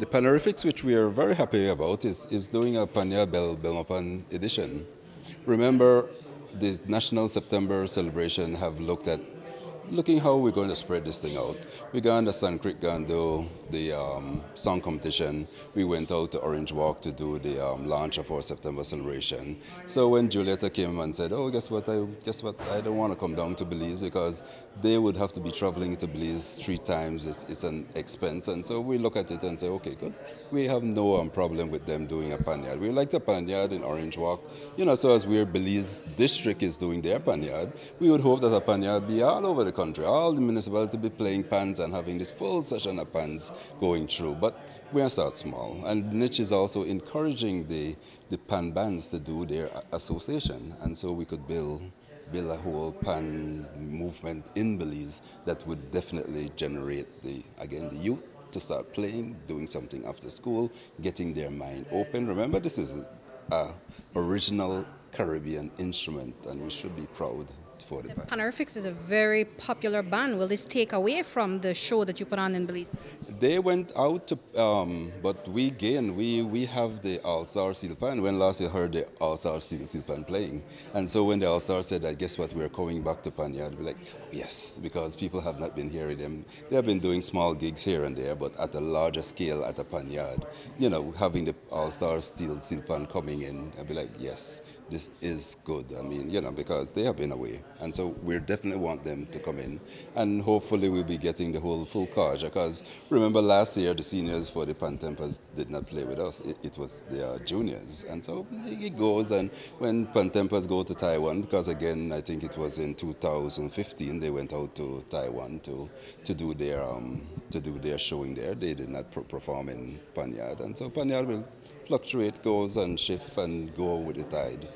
The Pannerifix, which we are very happy about, is, is doing a PanYaad Bel Belmopan edition. Remember, the National September celebration have looked at looking how we're going to spread this thing out. We got to Sand Creek and do the um, song competition. We went out to Orange Walk to do the um, launch of our September celebration. So when Julieta came and said, "Oh, guess what? I guess what? I don't want to come down to Belize because they would have to be traveling to Belize three times. It's, it's an expense." And so we look at it and say, "Okay, good. We have no um, problem with them doing a panyard. We like the panyard in Orange Walk. You know, so as where Belize district is doing their panyard, we would hope that a panyard be all over the country. All the municipalities be playing pans and having this full session of pans going through. But we are start small. And NICH is also encouraging the, the pan bands to do their association. And so we could build build a whole pan movement in Belize that would definitely generate the again the youth to start playing, doing something after school, getting their mind open. Remember, this is a original Caribbean instrument, and we should be proud for the Pannerifix is a very popular band. Will this take away from the show that you put on in Belize? They went out to, um, but we gain. We we have the All Star Pan. When last you heard the All Star Pan playing, and so when the All Star said that, guess what? We're coming back to PanYaad. We're like, oh, yes, because people have not been hearing them. They have been doing small gigs here and there, but at a larger scale at a PanYaad. You know, having the All Star Steel Steel Pan coming in, I'd be like, yes, this is good. I mean, you know, because they have been away. And so we definitely want them to come in. And hopefully we'll be getting the whole full carge. Because remember last year, the seniors for the Pantempers did not play with us. It, it was their juniors. And so it goes. And when Pantempers go to Taiwan, because again, I think it was in 2015, they went out to Taiwan to, to, do, their, um, to do their showing there. They did not perform in PanYaad. And so PanYaad will fluctuate, goes and shift and go with the tide.